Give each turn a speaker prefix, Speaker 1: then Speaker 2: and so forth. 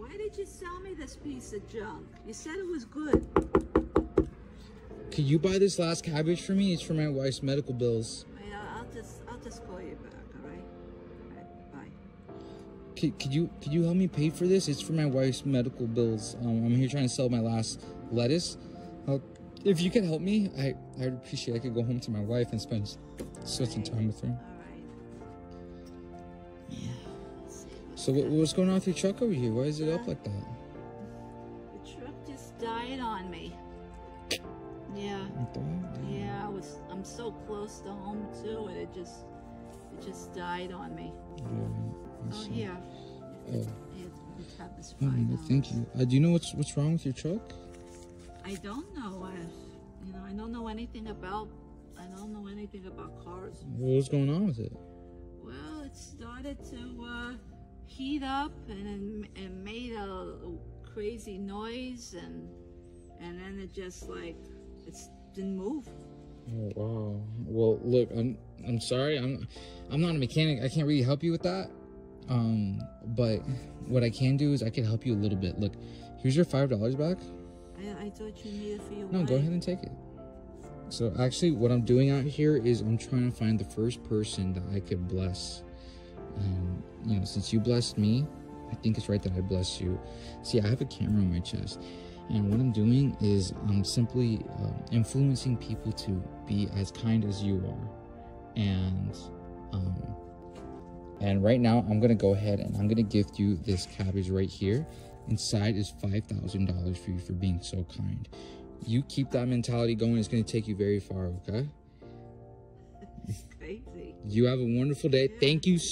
Speaker 1: Why did you sell me this piece of junk? You said it was good.
Speaker 2: Could you buy this last cabbage for me? It's for my wife's medical bills.
Speaker 1: Wait, I'll, I'll just I'll just call you back, all right? All right, bye.
Speaker 2: Could, could you could you help me pay for this? It's for my wife's medical bills. Um, I'm here trying to sell my last lettuce. Uh, if you could help me, I I'd appreciate. I could go home to my wife and spend spend some time with her. So what, what's going on with your truck over here? Why is it up like that?
Speaker 1: The truck just died on me. Yeah. Yeah, I was I'm so close to home too and it just it just died on me.
Speaker 2: Yeah,
Speaker 1: Oh here.
Speaker 2: Oh.
Speaker 1: Here, you have this
Speaker 2: Oh, thank you. Uh, do you know what's what's wrong with your truck?
Speaker 1: I don't know. I, you know, I don't know anything about. I don't know anything about cars.
Speaker 2: What was going on with it?
Speaker 1: Well, it started to uh, heat up and it, it made a crazy noise and and then it just like it didn't move.
Speaker 2: Oh wow. Well, look, I'm I'm sorry. I'm I'm not a mechanic. I can't really help you with that. Um, but what I can do is I can help you a little bit. Look, here's your five dollars back.
Speaker 1: I, I thought you needed for your
Speaker 2: No, go ahead and take it. So actually, what I'm doing out here is I'm trying to find the first person that I could bless. Um, you know, since you blessed me, I think it's right that I bless you. See, I have a camera on my chest, and what I'm doing is I'm simply um, influencing people to be as kind as you are, and um, and right now I'm gonna go ahead and I'm gonna gift you this cabbage right here. Inside is five thousand dollars for you for being so kind. You keep that mentality going. It's gonna take you very far. Okay.
Speaker 1: Crazy.
Speaker 2: You have a wonderful day. Thank you. so